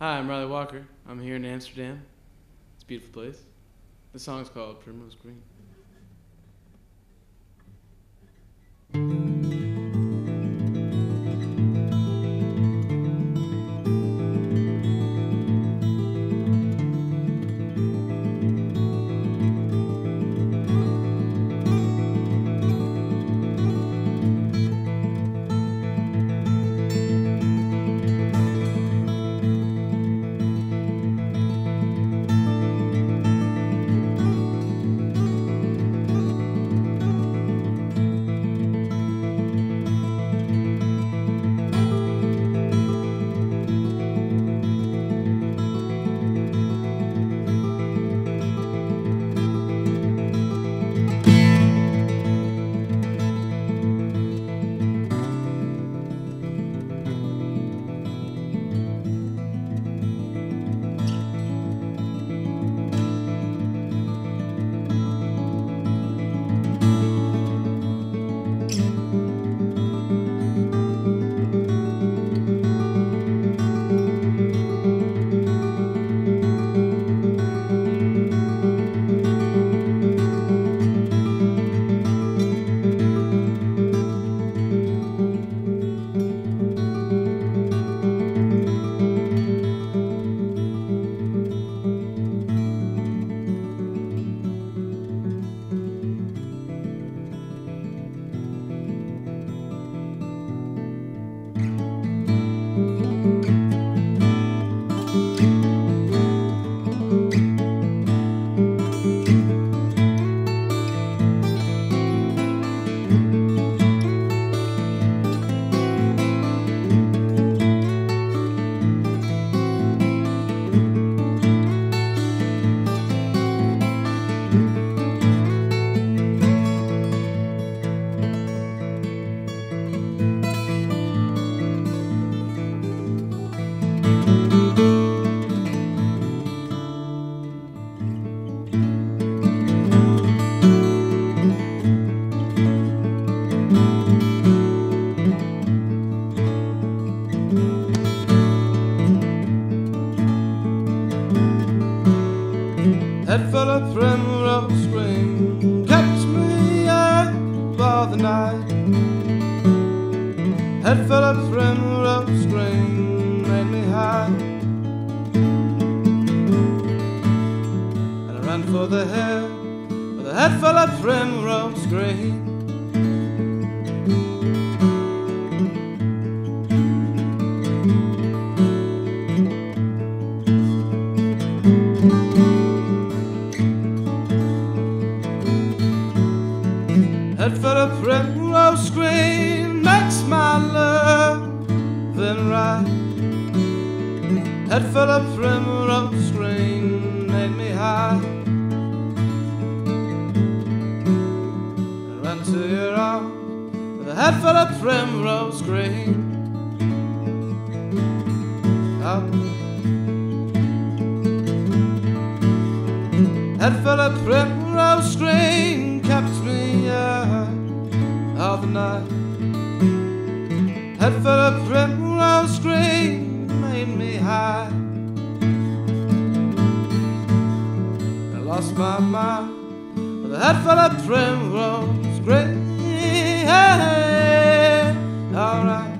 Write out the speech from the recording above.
Hi, I'm Ryley Walker. I'm here in Amsterdam. It's a beautiful place. The song's called Primrose Green. Head full of primrose green kept me up all the night. Head full of primrose green made me high. And I ran for the hill with a head full of primrose green. Head full of primrose green made me high. I ran to your arms with a head full of primrose green. Oh. Ah. Head full of primrose green kept me up all the night. Head full of primrose green high. I lost my mind with a head full of primrose green. Alright. Alright.